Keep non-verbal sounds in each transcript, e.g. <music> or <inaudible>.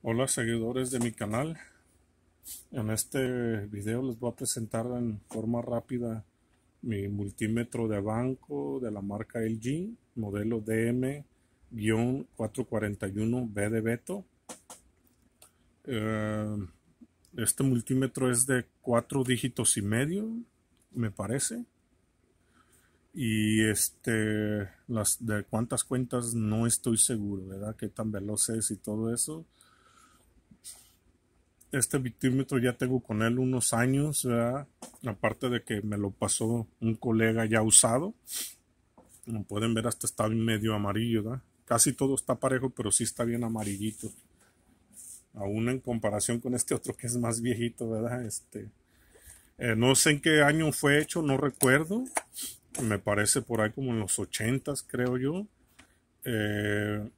Hola seguidores de mi canal. En este video les voy a presentar en forma rápida mi multímetro de banco de la marca LG, modelo DM-441B de Beto. Eh, este multímetro es de cuatro dígitos y medio, me parece. Y este, de cuántas cuentas no estoy seguro, ¿verdad? Qué tan veloz es y todo eso este victímetro ya tengo con él unos años, aparte de que me lo pasó un colega ya usado. Como pueden ver, hasta está medio amarillo, Casi todo está parejo, pero sí está bien amarillito. Aún en comparación con este otro que es más viejito, ¿verdad? Este, eh, no sé en qué año fue hecho, no recuerdo. Me parece por ahí como en los ochentas, creo yo. Eh,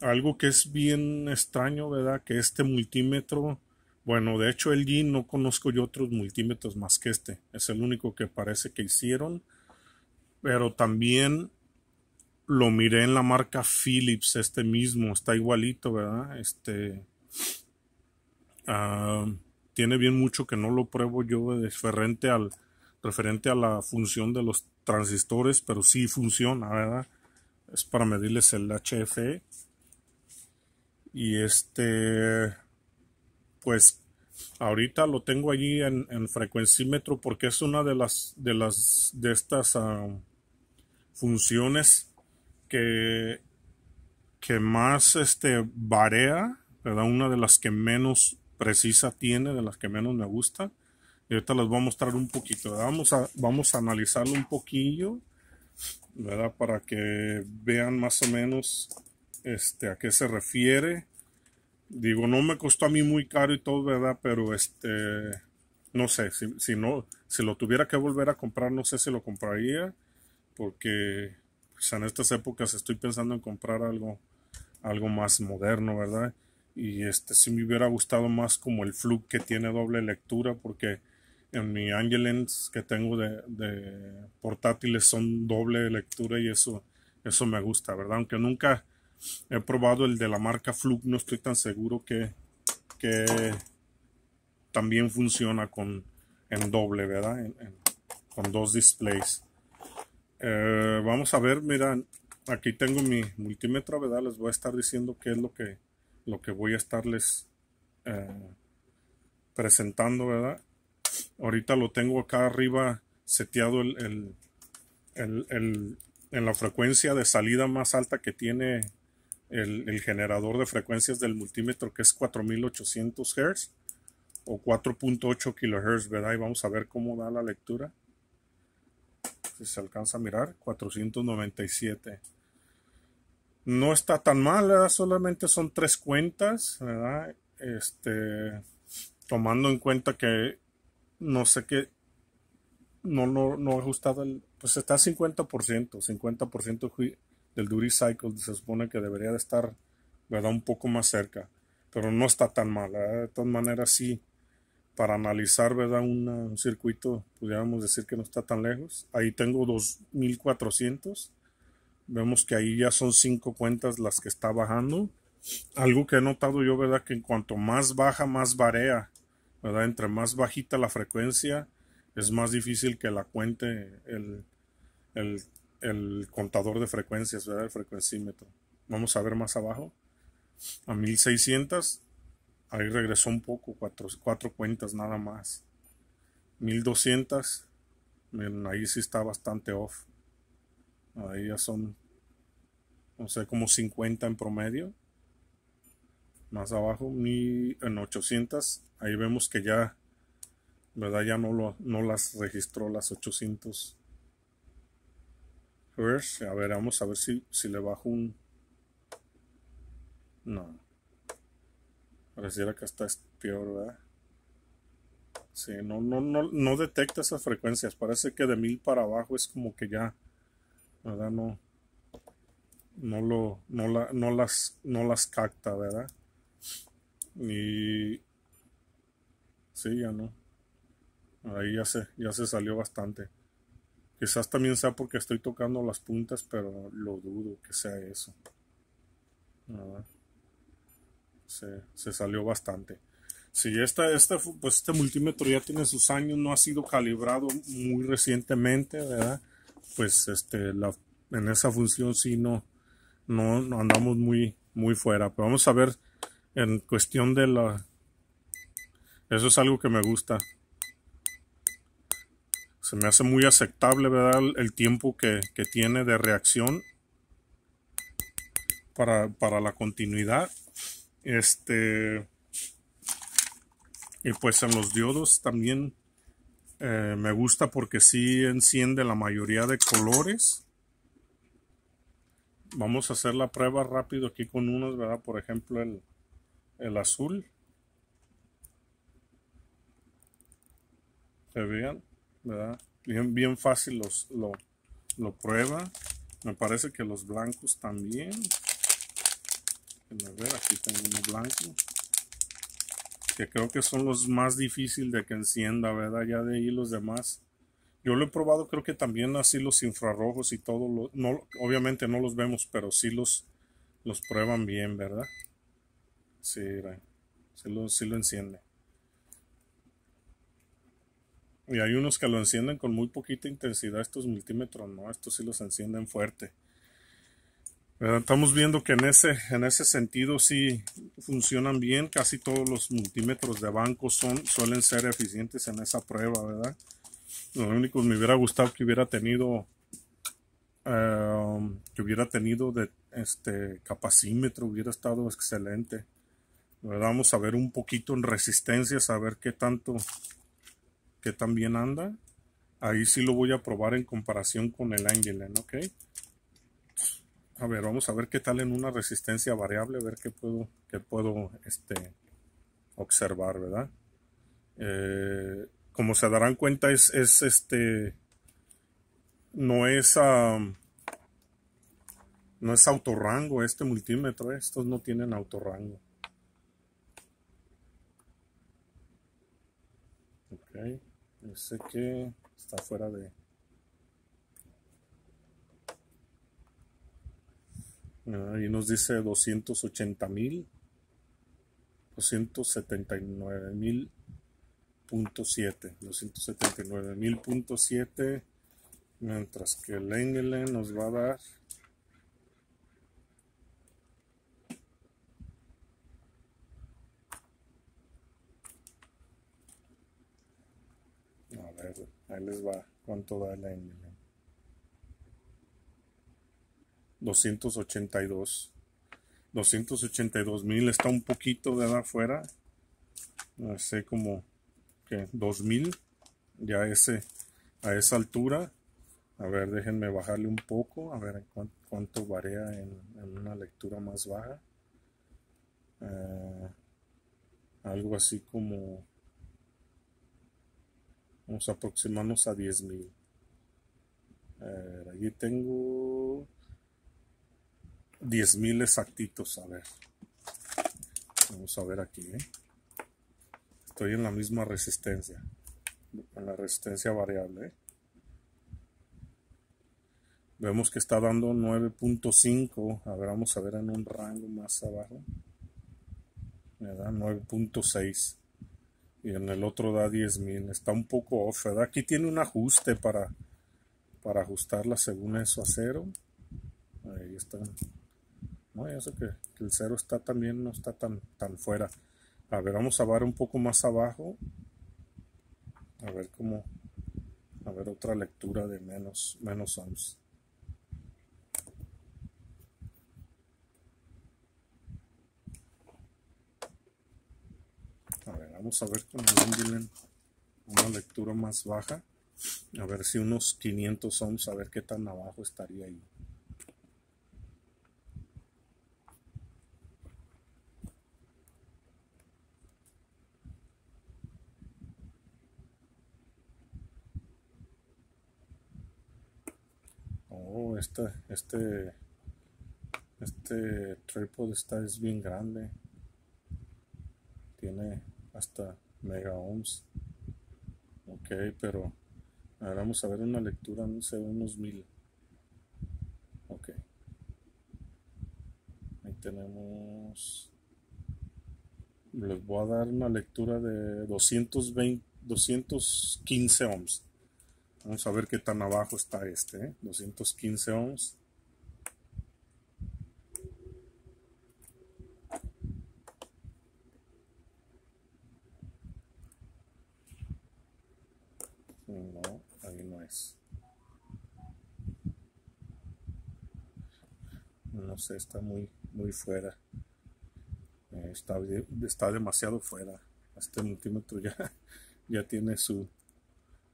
algo que es bien extraño, ¿verdad? Que este multímetro, bueno, de hecho el G no conozco yo otros multímetros más que este. Es el único que parece que hicieron. Pero también lo miré en la marca Philips, este mismo, está igualito, ¿verdad? Este ah, tiene bien mucho que no lo pruebo yo referente al referente a la función de los transistores, pero sí funciona, ¿verdad? Es para medirles el HFE y este, pues ahorita lo tengo allí en, en frecuencímetro porque es una de las de las de estas ah, funciones que que más este varía ¿verdad? una de las que menos precisa tiene de las que menos me gusta. Y ahorita les voy a mostrar un poquito vamos a vamos a analizarlo un poquillo verdad para que vean más o menos este, a qué se refiere. Digo, no me costó a mí muy caro y todo, ¿verdad? Pero este, no sé, si, si no, si lo tuviera que volver a comprar, no sé si lo compraría, porque pues, en estas épocas estoy pensando en comprar algo, algo más moderno, ¿verdad? Y este, si me hubiera gustado más como el Fluke que tiene doble lectura, porque en mi Angelens que tengo de, de portátiles son doble lectura y eso, eso me gusta, ¿verdad? Aunque nunca, He probado el de la marca Fluke, no estoy tan seguro que, que también funciona con en doble, ¿verdad? con dos displays. Eh, vamos a ver, mira, aquí tengo mi multímetro, ¿verdad? Les voy a estar diciendo qué es lo que, lo que voy a estarles eh, presentando, ¿verdad? Ahorita lo tengo acá arriba seteado el, el, en la frecuencia de salida más alta que tiene el, generador de frecuencias del multímetro que es 4800 Hz o 4.8 kHz, ¿verdad? Y vamos a ver cómo da la lectura. Si se alcanza a mirar, 497. No está tan mal, solamente son tres cuentas, ¿verdad? Este, tomando en cuenta que no sé qué, no, no, no ajustado el, pues está 50%, 50% del duty cycle se supone que debería de estar ¿verdad? un poco más cerca pero no está tan mal de todas maneras sí para analizar ¿verdad? un circuito pudiéramos decir que no está tan lejos. Ahí tengo 2400 vemos que ahí ya son cinco cuentas las que está bajando. Algo que he notado yo verdad que en cuanto más baja más varía verdad entre más bajita la frecuencia es más difícil que la cuente el el contador de frecuencias, ¿verdad? El frecuencímetro. Vamos a ver más abajo. A 1600. Ahí regresó un poco, cuatro, cuatro cuentas nada más. 1200. Miren, ahí sí está bastante off. Ahí ya son, no sé, como 50 en promedio. Más abajo, en 800. Ahí vemos que ya, ¿verdad? Ya no, lo, no las registró las 800 a ver, vamos a ver si, si le bajo un... No. Pareciera que hasta es peor, ¿verdad? Sí, no, no, no, no detecta esas frecuencias. Parece que de mil para abajo es como que ya, ¿verdad? No, no, lo, no, la, no, las, no las capta, ¿verdad? Y... Sí, ya no. Ahí ya se, ya se salió bastante. Quizás también sea porque estoy tocando las puntas, pero lo dudo que sea eso. se, salió bastante. Si esta, esta, pues este multímetro ya tiene sus años, no ha sido calibrado muy recientemente, ¿verdad? Pues este, la, en esa función sí no, no, no andamos muy, muy fuera. Pero vamos a ver en cuestión de la... Eso es algo que me gusta. Se me hace muy aceptable, ¿verdad? El tiempo que, que tiene de reacción para, para la continuidad. Este. Y pues en los diodos también eh, me gusta porque sí enciende la mayoría de colores. Vamos a hacer la prueba rápido aquí con unos, ¿verdad? Por ejemplo, el, el azul. Se vean, ¿verdad? Bien, bien fácil los, lo, lo prueba. Me parece que los blancos también ver, aquí tengo uno blanco. Que creo que son los más difíciles de que encienda, ¿verdad? Ya de ahí los demás. Yo lo he probado, creo que también así los infrarrojos y todo. Lo, no, obviamente no los vemos, pero sí los, los prueban bien, ¿verdad? Sí, sí lo, sí lo enciende. Y hay unos que lo encienden con muy poquita intensidad, estos multímetros, no, estos sí los encienden fuerte. Estamos viendo que en ese, en ese sentido sí funcionan bien. Casi todos los multímetros de banco son, suelen ser eficientes en esa prueba, ¿verdad? Lo único que me hubiera gustado que hubiera tenido um, que hubiera tenido este capacímetro, hubiera estado excelente. Vamos a ver un poquito en resistencia, a ver qué tanto, qué tan bien anda. Ahí sí lo voy a probar en comparación con el Angelen, ¿ok? A ver, vamos a ver qué tal en una resistencia variable, a ver qué puedo, qué puedo este, observar, ¿verdad? Eh, como se darán cuenta, es, es este, no es, no es autorrango este multímetro, ¿eh? estos no tienen autorrango. Sé que está fuera de, Ahí nos dice 280 mil. 279 mil punto 7. 279 mil punto 7. Mientras que el Engelen nos va a dar A ver, les va cuánto da el Engelen. 282. 282 mil está un poquito de afuera. No sé como que 2000 ya ese a esa altura. A ver, déjenme bajarle un poco, a ver cuánto, varía en, una lectura más baja. Eh, algo así como vamos a aproximarnos a 10.000 allí tengo 10.000 exactitos. A ver. Vamos a ver aquí. ¿eh? Estoy en la misma resistencia. En la resistencia variable. Vemos que está dando 9.5. A ver, vamos a ver en un rango más abajo. Me da 9.6. Y en el otro da 10.000. Está un poco off. Aquí tiene un ajuste para, para ajustarla según eso a cero. Ahí está no, ya que, el cero está también, no está tan, tan fuera. A ver, vamos a ver un poco más abajo. A ver cómo. A ver otra lectura de menos, menos ohms. A ver, vamos a ver con el una lectura más baja. A ver si unos 500 ohms, a ver qué tan abajo estaría ahí. este, este, este tripod está es bien grande. Tiene hasta mega ohms. Ok, pero ahora vamos a ver una lectura, no sé, unos mil. Ok. Ahí tenemos les voy a dar una lectura de 220, 215 ohms. Vamos a ver qué tan abajo está este, 215 ¿eh? ohms. No, ahí no No sé, está muy, muy fuera. Eh, está, está demasiado fuera. Este multímetro ya, <laughs> ya tiene su,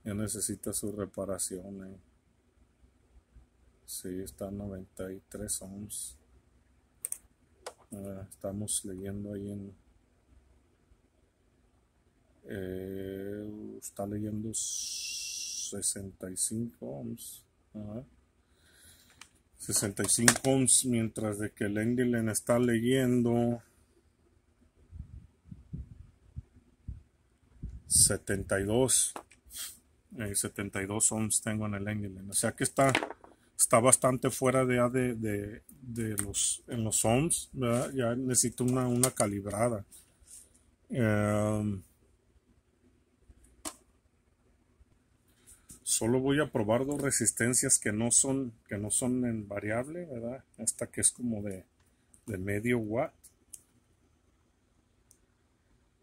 ya necesita su reparación. Eh. Sí, está a 93 ohms. Ah, estamos leyendo ahí en eh, está leyendo 65 ohms. 65 ohms mientras de que el Engelin está leyendo 72 72 ohms tengo en el Engelin. O sea que está está bastante fuera de, de, de, los en los ohms ya necesito una, una calibrada. Eh, solo voy a probar dos resistencias que no son, que no son en variable, ¿verdad? Esta que es como de, de medio watt.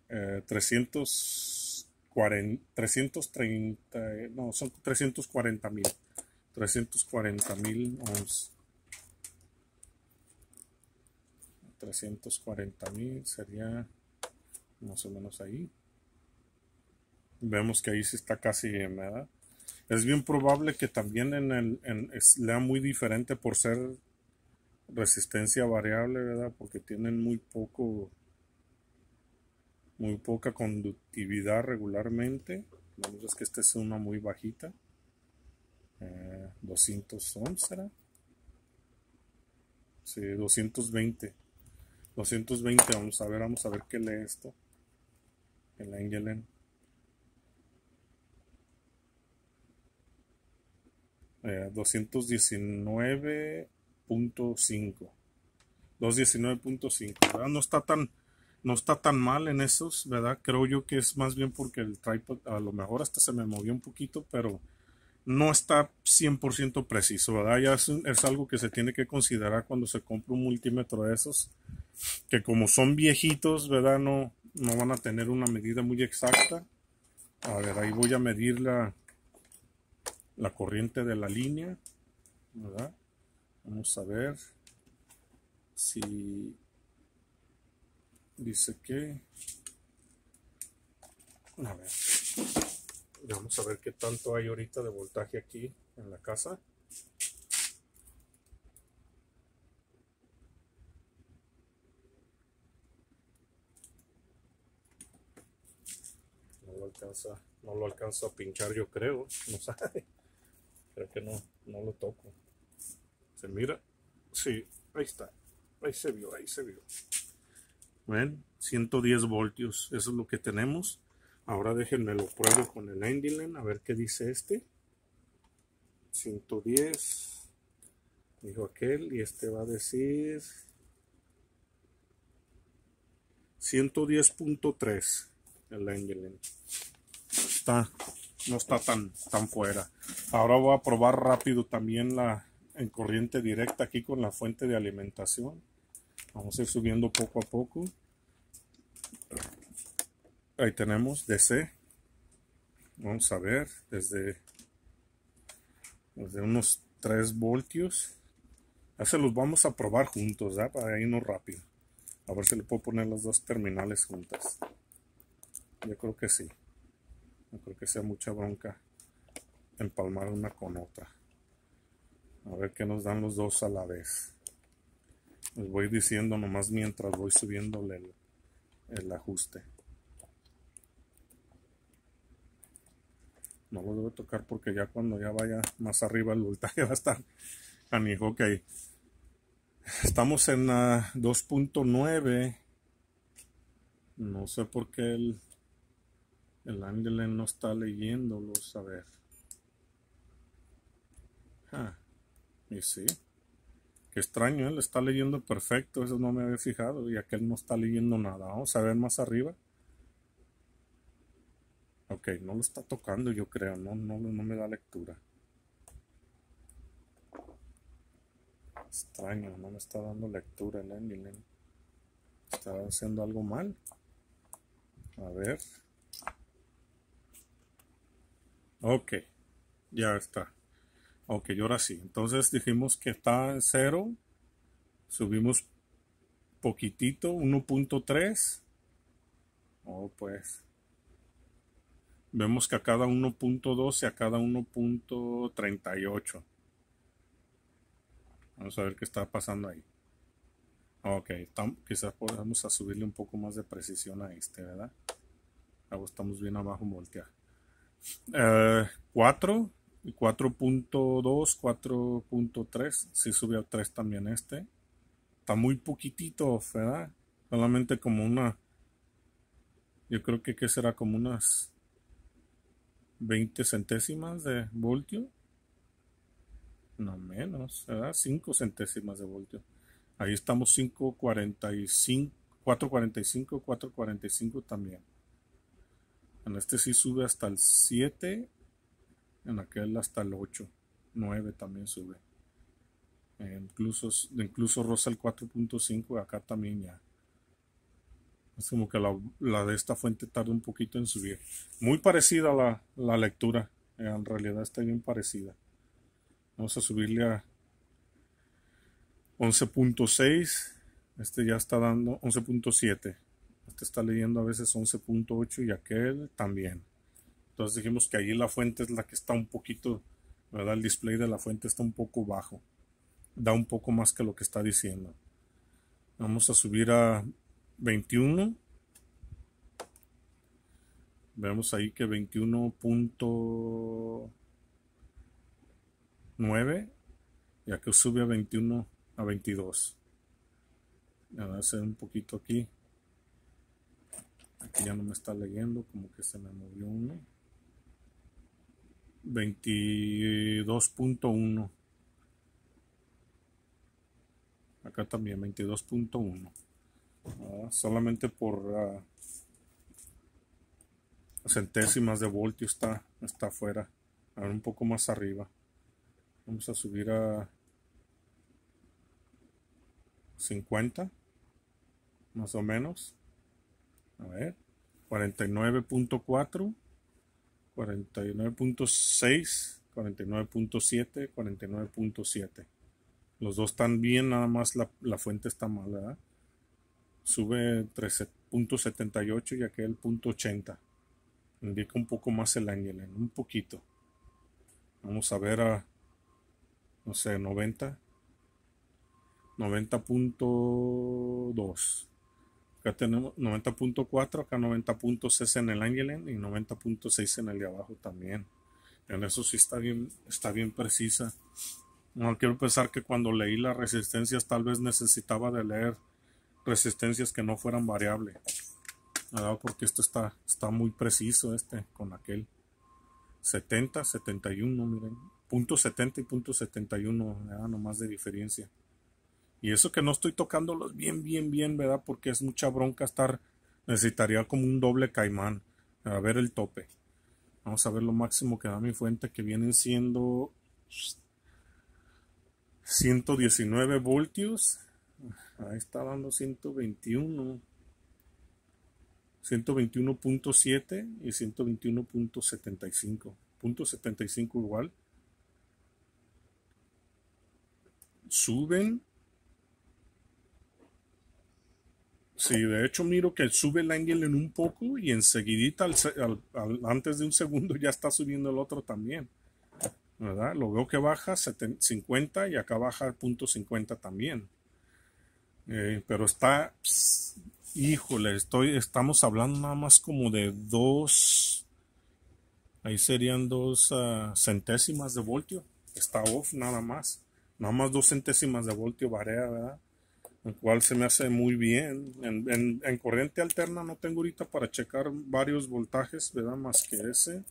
340, 330, no, son 340 mil. 340 mil ohms. 340 mil sería más o menos ahí. Vemos que ahí sí está casi ¿verdad? Es bien probable que también en el, lea muy diferente por ser resistencia variable, ¿verdad? Porque tienen muy poco, muy poca conductividad regularmente. La verdad es que esta es una muy bajita. 200 eh, será. Sí, 220. 220 ohms. A ver, vamos a ver qué lee esto. El Engelen. 219.5 219.5 no está tan no está tan mal en esos verdad creo yo que es más bien porque el tripod a lo mejor hasta se me movió un poquito pero no está 100% preciso verdad ya es, es algo que se tiene que considerar cuando se compra un multímetro de esos que como son viejitos verdad no no van a tener una medida muy exacta. A ver ahí voy a medir la la corriente de la línea, ¿verdad? Vamos a ver si dice que a ver vamos a ver qué tanto hay ahorita de voltaje aquí en la casa no lo alcanza no lo alcanza a pinchar yo creo no sabe Creo que no, no lo toco. ¿Se mira? Sí, ahí está. Ahí se vio, ahí se vio. Ven, 110 voltios. Eso es lo que tenemos. Ahora déjenme lo pruebo con el Endilen a ver qué dice este. 110. Dijo aquel. Y este va a decir 110.3 el Endilen. Está no está tan, tan fuera. Ahora voy a probar rápido también la en corriente directa aquí con la fuente de alimentación. Vamos a ir subiendo poco a poco. Ahí tenemos DC. Vamos a ver desde, unos 3 voltios. Ya se los vamos a probar juntos, ¿ya? para irnos rápido. A ver si le puedo poner las dos terminales juntas. Yo creo que sí. No creo que sea mucha bronca empalmar una con otra. A ver qué nos dan los dos a la vez. Les voy diciendo nomás mientras voy subiéndole el, el ajuste. No lo debo tocar porque ya cuando ya vaya más arriba el voltaje <laughs> va a estar canijo. Ok. Estamos en 2.9. No sé por qué el el ángel no está leyéndolos. A ver. Ah, y sí. Qué extraño, él está leyendo perfecto, eso no me había fijado, y aquel no está leyendo nada. Vamos a ver más arriba. Ok, no lo está tocando, yo creo, no, no, no me da lectura. Extraño, no me está dando lectura el Engilen. Está haciendo algo mal. A ver. Ok, ya está. Ok, ahora sí. Entonces dijimos que está en cero. Subimos poquitito, 1.3. Oh, pues. Vemos que a cada 1.2 y a cada 1.38. Vamos a ver qué está pasando ahí. Ok, quizás podamos subirle un poco más de precisión a este, ¿verdad? Ahora estamos bien abajo voltear. 4 y 4.2, 4.3. Si sube a 3 también este. Está muy poquitito, ¿verdad? Solamente como una. Yo creo que, que será como unas 20 centésimas de voltio. No menos, ¿verdad? 5 centésimas de voltio. Ahí estamos 5.45, 4.45, 4.45 también. En este sí sube hasta el 7. En aquel hasta el 8. 9 también sube. Eh, incluso, incluso el 4.5. Acá también ya. Es como que la, de esta fuente tarda un poquito en subir. Muy parecida la, la lectura. Eh, en realidad está bien parecida. Vamos a subirle a 11.6. Este ya está dando 11.7. Está leyendo a veces 11.8 y aquel también. Entonces dijimos que ahí la fuente es la que está un poquito, ¿verdad? El display de la fuente está un poco bajo. Da un poco más que lo que está diciendo. Vamos a subir a 21. Vemos ahí que 21.9. Y aquí sube a 21 a 22. a hacer un poquito aquí. Aquí ya no me está leyendo, como que se me movió uno. 22.1. Acá también 22.1. Ah, solamente por uh, centésimas de voltio está, está afuera. A ver, un poco más arriba. Vamos a subir a 50 más o menos a ver 49.4 49.6 49.7 49.7 los dos están bien nada más la, fuente está mal ¿verdad? sube 13.78 y aquel punto 80 indica un poco más el ángel un poquito vamos a ver a no sé 90 90.2. Acá tenemos 90.4, acá 90.6 en el Angelen y 90.6 en el de abajo también. En eso sí está bien, está bien precisa. No quiero pensar que cuando leí las resistencias tal vez necesitaba de leer resistencias que no fueran variables. Porque esto está, está muy preciso este con aquel. 70, 71, miren. Punto 70 y punto 71, nada nomás de diferencia. Y eso que no estoy tocándolos bien, bien, bien, ¿verdad? Porque es mucha bronca estar. Necesitaría como un doble caimán. A ver el tope. Vamos a ver lo máximo que da mi fuente, que vienen siendo 119 voltios. Ahí está dando 121. 121.7 y 121.75. Punto 75 igual. Suben Sí, de hecho miro que sube el ángel en un poco y enseguidita antes de un segundo ya está subiendo el otro también. ¿Verdad? Lo veo que baja 50 y acá baja punto 50 también. Eh, pero está, híjole, estoy, estamos hablando nada más como de dos, ahí serían dos ah, centésimas de voltio. Está off nada más. Nada más dos centésimas de voltio varía, ¿verdad? El cual se me hace muy bien. En, corriente alterna no tengo ahorita para checar varios voltajes, ¿verdad? Más que ese.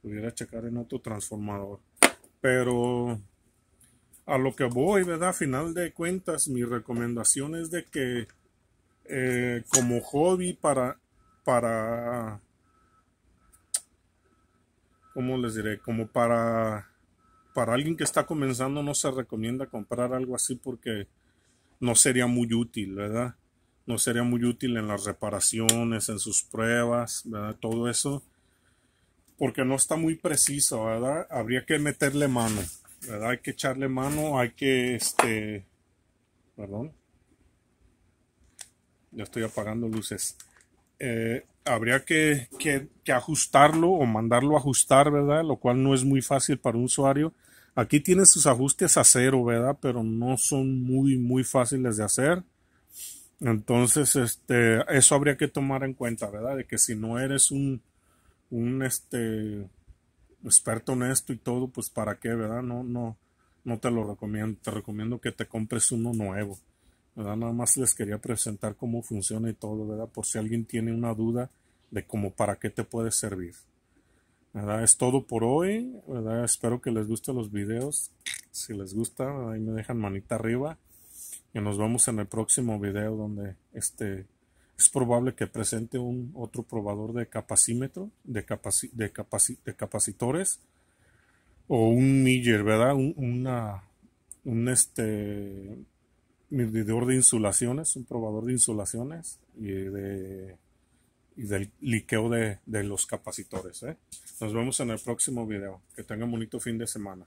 Pudiera checar en otro transformador. Pero a lo que voy, ¿verdad? A final de cuentas, mi recomendación es de que eh, como hobby para, para, ¿cómo les diré? Como para, para alguien que está comenzando no se recomienda comprar algo así porque no sería muy útil, ¿verdad? No sería muy útil en las reparaciones, en sus pruebas, ¿verdad? Todo eso porque no está muy preciso, ¿verdad? Habría que meterle mano, ¿verdad? Hay que echarle mano, hay que, este, perdón, ya estoy apagando luces. Eh, habría que, que, ajustarlo o mandarlo a ajustar, ¿verdad? Lo cual no es muy fácil para un usuario. Aquí tiene sus ajustes a cero, ¿verdad? Pero no son muy, muy fáciles de hacer. Entonces, este, eso habría que tomar en cuenta, ¿verdad? De que si no eres un, un este experto en esto y todo, pues para qué, ¿verdad? No, no, no te lo recomiendo. Te recomiendo que te compres uno nuevo. ¿verdad? Nada más les quería presentar cómo funciona y todo, ¿verdad? Por si alguien tiene una duda de cómo para qué te puede servir. ¿Verdad? Es todo por hoy. Espero que les gusten los videos. Si les gusta, ahí me dejan manita arriba. Y nos vemos en el próximo video donde este es probable que presente un otro probador de capacímetro, de, de, de capacitores o un Miller, ¿verdad? Un, una, un este medidor de insulaciones, un probador de insulaciones y, de, y del liqueo de, de los capacitores. ¿eh? Nos vemos en el próximo video. Que tengan bonito fin de semana.